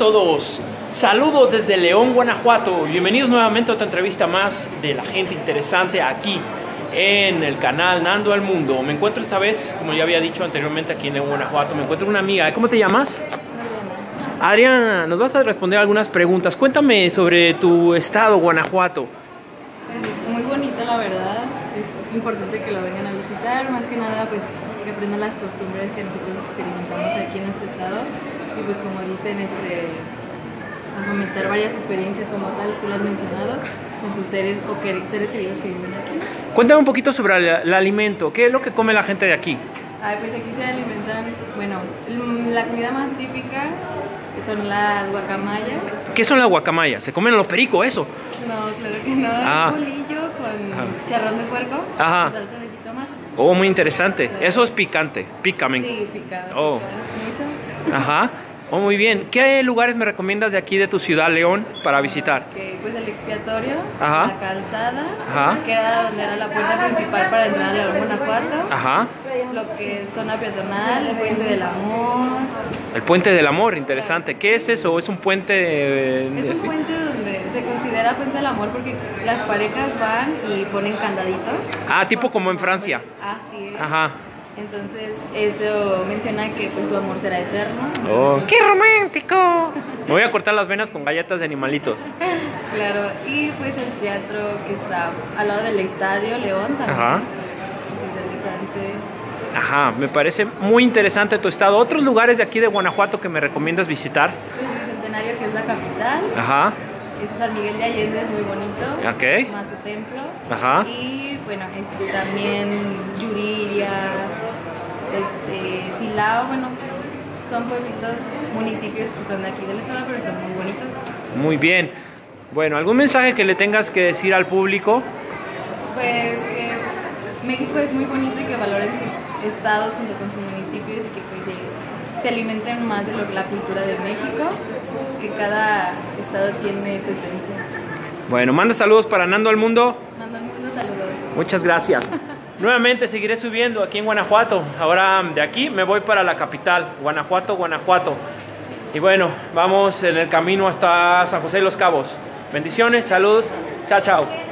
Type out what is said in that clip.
todos, saludos desde León, Guanajuato. Bienvenidos nuevamente a otra entrevista más de la gente interesante aquí en el canal Nando al Mundo. Me encuentro esta vez, como ya había dicho anteriormente, aquí en León, Guanajuato. Me encuentro una amiga. ¿Cómo te llamas? Adriana, nos vas a responder algunas preguntas. Cuéntame sobre tu estado, Guanajuato. Pues es muy bonito, la verdad. Es importante que lo vengan a visitar. Más que nada, pues que aprendan las costumbres que nosotros experimentamos aquí en nuestro estado. Y pues como dicen, este, a fomentar varias experiencias como tal, tú lo has mencionado, con sus seres o que- seres queridos que viven aquí. Cuéntame un poquito sobre el, el alimento. ¿Qué es lo que come la gente de aquí? Ay, pues aquí se alimentan, bueno, la comida más típica son las guacamayas. ¿Qué son las guacamayas? ¿Se comen los pericos, eso? No, claro que no. Ah. Es bolillo con Ajá. chicharrón de puerco, Ajá. salsa de jitomate. Oh, muy interesante. Eso es picante. Pícame. Sí, pica, Oh. pica mucho. Ajá. Oh, muy bien. ¿Qué lugares me recomiendas de aquí de tu ciudad, León, para visitar? Que, pues el expiatorio, Ajá. la calzada, Ajá. que era donde era la puerta principal para entrar a León, Guanajuato. Ajá. Lo que es zona peatonal, el puente del amor. El puente del amor, interesante. ¿Qué es eso? ¿Es un puente? Es un puente donde se considera puente del amor porque las parejas van y ponen candaditos. Ah, tipo como en Francia. Así es. Ajá. Entonces, eso menciona que pues su amor será eterno. Oh, ¡Qué romántico! Me voy a cortar las venas con galletas de animalitos. Claro, y pues el teatro que está al lado del estadio León también. Ajá. Es interesante. Ajá, me parece muy interesante tu estado. ¿Otros lugares de aquí de Guanajuato que me recomiendas visitar? Pues el Bicentenario que es la capital. Ajá. Este San Miguel de Allende es muy bonito. Ok. Más su templo. Ajá. Y bueno, este también Yuriria, este Silao, bueno, son pueblitos, municipios que son de aquí del estado, pero son muy bonitos. Muy bien. Bueno, ¿algún mensaje que le tengas que decir al público? Pues que México es muy bonito y que valoren sus estados junto con sus municipios y que pues se, se alimenten más de lo, la cultura de México, que cada estado tiene su esencia. Bueno, manda saludos para Nando al Mundo. Mando al mundo saludos. Muchas gracias. Nuevamente seguiré subiendo aquí en Guanajuato. Ahora de aquí me voy para la capital, Guanajuato, Guanajuato. Y bueno, vamos en el camino hasta San José de los Cabos. Bendiciones, saludos, chao, chao.